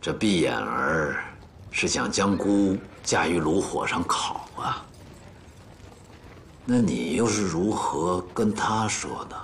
这闭眼儿是想将姑架于炉火上烤啊？那你又是如何跟他说的？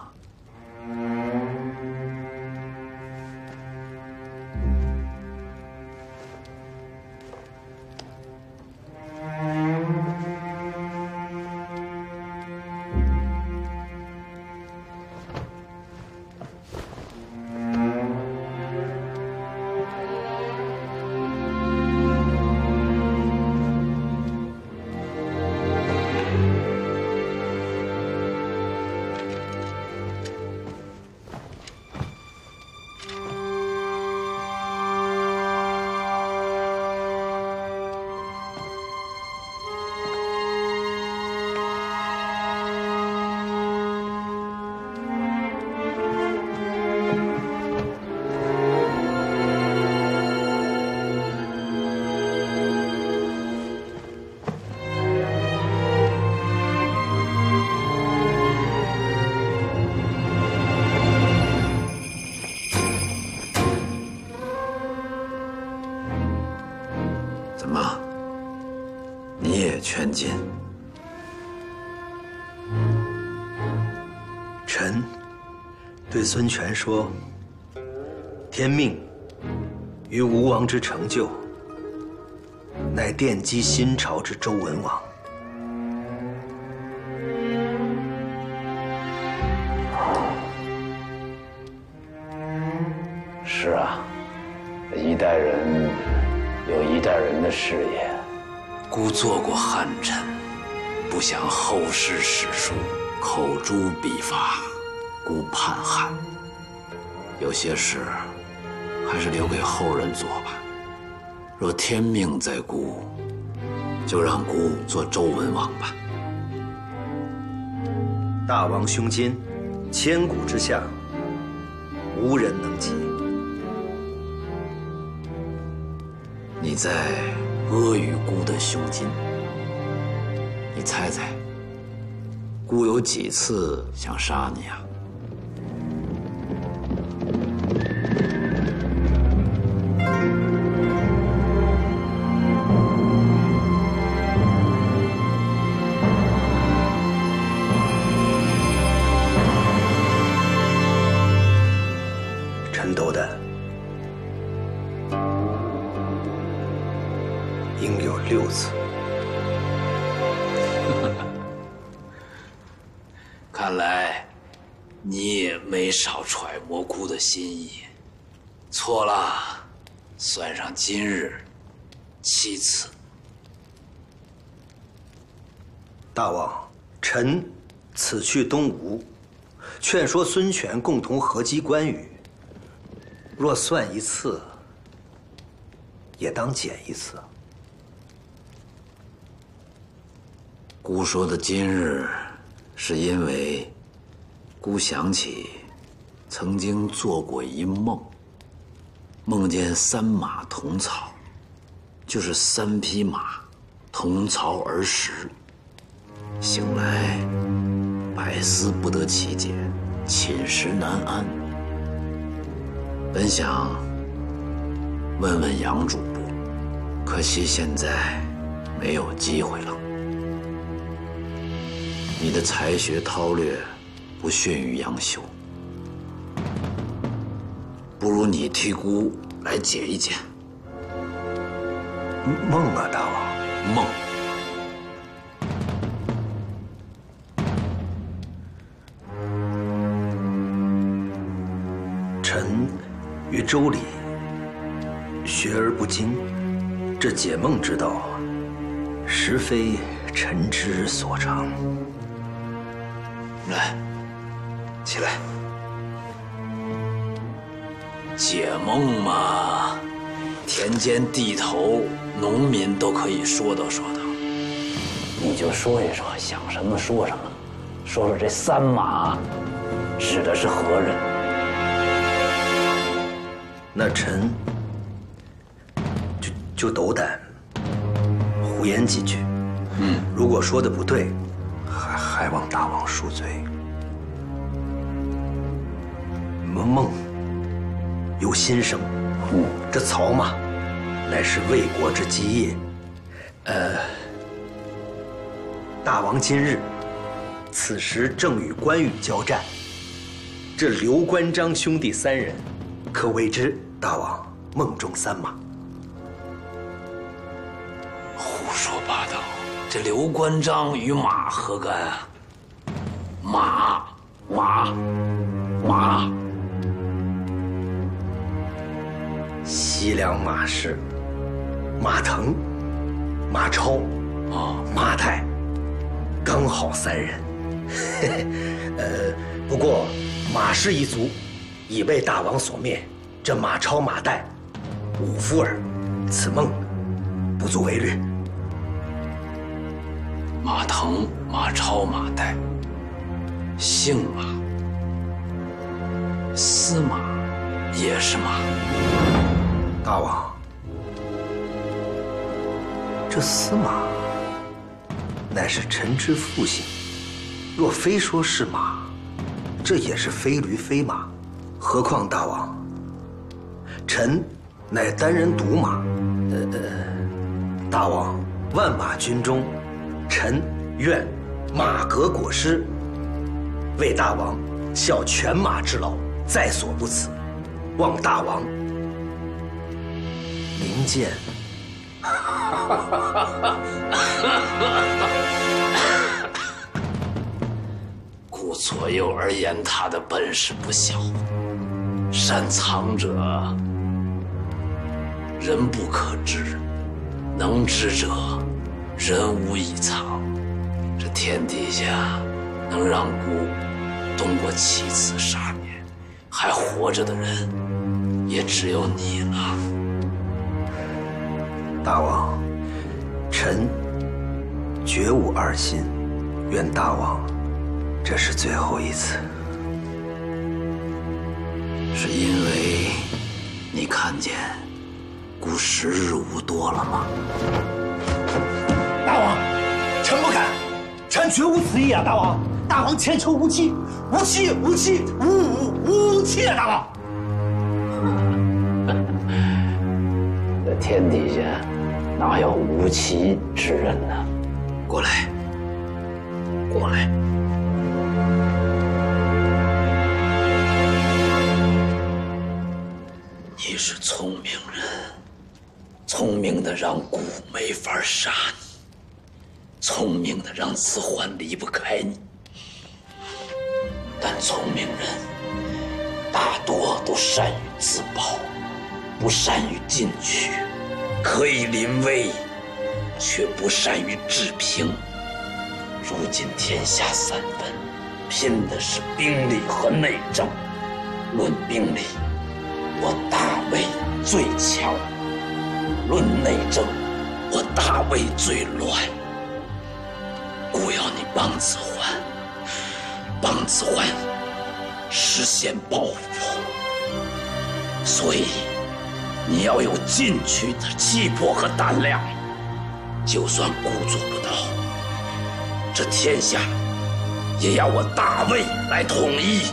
你也劝进？臣对孙权说：“天命于吴王之成就，乃奠基新朝之周文王。是啊，一代人有一代人的事业。孤做过汉臣，不想后世史书口诛笔伐，孤叛汉。有些事还是留给后人做吧。若天命在孤，就让孤做周文王吧。大王胸襟，千古之下，无人能及。你在阿谀姑的胸襟，你猜猜，孤有几次想杀你啊？应有六次。看来你也没少揣摩孤的心意。错了，算上今日，七次。大王，臣此去东吴，劝说孙权共同合击关羽。若算一次，也当减一次。孤说的今日，是因为孤想起曾经做过一梦，梦见三马同槽，就是三匹马同槽而食。醒来，百思不得其解，寝食难安。本想问问杨主簿，可惜现在没有机会了。你的才学韬略不逊于杨修，不如你替孤来解一解梦啊，大王，梦。臣于周礼学而不精，这解梦之道，实非臣之所长。来，起来。解梦嘛，田间地头农民都可以说道说道。你就说一说，想什么说什么，说说这三马指的是何人？那臣就就斗胆胡言几句。嗯，如果说的不对，还还望大王恕罪。梦梦有心声，嗯，这曹马乃是魏国之基业。呃，大王今日此时正与关羽交战，这刘关张兄弟三人，可谓之大王梦中三马。胡说八道！这刘关张与马何干啊？马马马，西凉马氏，马腾。马超，啊，马岱，刚好三人。呃，不过马氏一族已被大王所灭，这马超、马岱，五夫儿，此梦不足为虑。马腾、马超、马岱，姓马，司马也是马。大王。这司马乃是臣之父姓，若非说是马，这也是非驴非马。何况大王，臣乃单人独马。呃呃，大王万马军中，臣愿马革裹尸，为大王效犬马之劳，在所不辞。望大王明鉴。顾左右而言他的本事不小，善藏者人不可知，能知者人无以藏。这天底下能让孤动过七次杀孽还活着的人，也只有你了。大王，臣绝无二心，愿大王这是最后一次。是因为你看见孤时日无多了吗？大王，臣不敢，臣绝无此意啊！大王，大王千秋无期，无期，无期，无无无期啊！大王，在天底下。哪有无期之人呢？过来，过来。你是聪明人，聪明的让古没法杀你，聪明的让子桓离不开你。但聪明人大多都善于自保，不善于进取。可以临危，却不善于治平。如今天下三分，拼的是兵力和内政。论兵力，我大魏最强；论内政，我大魏最乱。故要你帮子桓，帮子桓实现报复。所以。你要有进取的气魄和胆量，就算孤做不到，这天下也要我大魏来统一。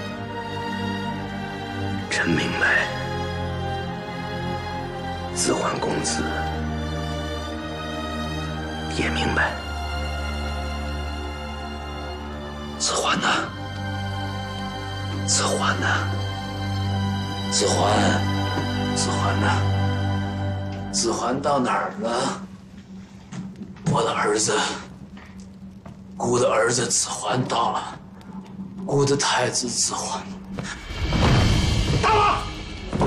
臣明白，子桓公子也明白。子桓呢子桓子桓呢子桓到哪儿了？我的儿子孤的儿子子桓到了孤的太子子桓。大王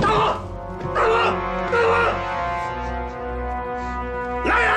大王大王大王来人